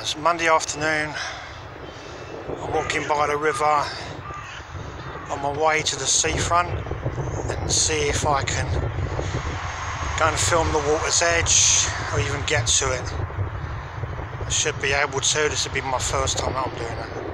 it's Monday afternoon. I'm walking by the river on my way to the seafront and see if I can go and film the water's edge or even get to it. I should be able to. This will be my first time I'm doing it.